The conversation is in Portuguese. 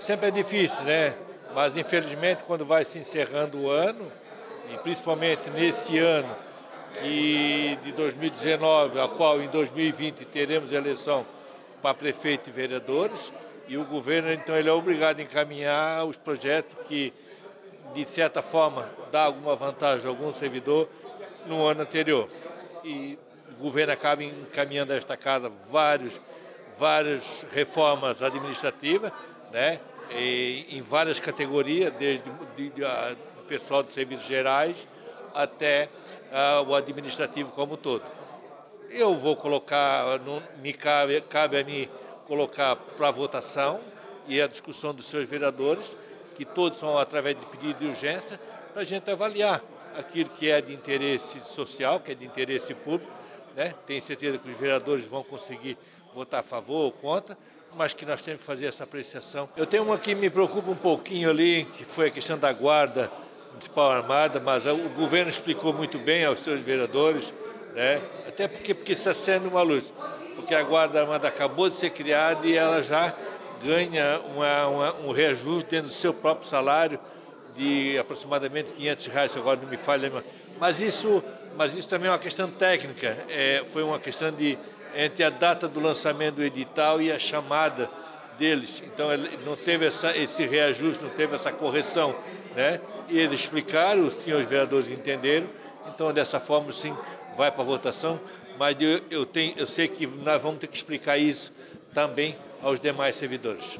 Sempre é difícil, né? Mas infelizmente quando vai se encerrando o ano, e principalmente nesse ano que de 2019, a qual em 2020 teremos eleição para prefeito e vereadores, e o governo então ele é obrigado a encaminhar os projetos que de certa forma dá alguma vantagem a algum servidor no ano anterior. E o governo acaba encaminhando a esta casa vários várias reformas administrativas, né? E, em várias categorias, desde de, de, a, pessoal de serviços gerais até uh, o administrativo como um todo. Eu vou colocar, no, me cabe, cabe a mim colocar para votação e a discussão dos seus vereadores, que todos vão através de pedido de urgência, para a gente avaliar aquilo que é de interesse social, que é de interesse público. Né? Tenho certeza que os vereadores vão conseguir votar a favor ou contra, mas que nós temos que fazer essa apreciação. Eu tenho uma que me preocupa um pouquinho ali, que foi a questão da guarda municipal armada, mas o governo explicou muito bem aos seus vereadores, né? até porque, porque está sendo uma luz, porque a guarda armada acabou de ser criada e ela já ganha uma, uma, um reajuste dentro do seu próprio salário de aproximadamente 500 reais, agora não me falha, mas isso, mas isso também é uma questão técnica, é, foi uma questão de entre a data do lançamento do edital e a chamada deles. Então, não teve essa, esse reajuste, não teve essa correção. Né? E eles explicaram, os senhores vereadores entenderam. Então, dessa forma, sim, vai para a votação. Mas eu, eu, tenho, eu sei que nós vamos ter que explicar isso também aos demais servidores.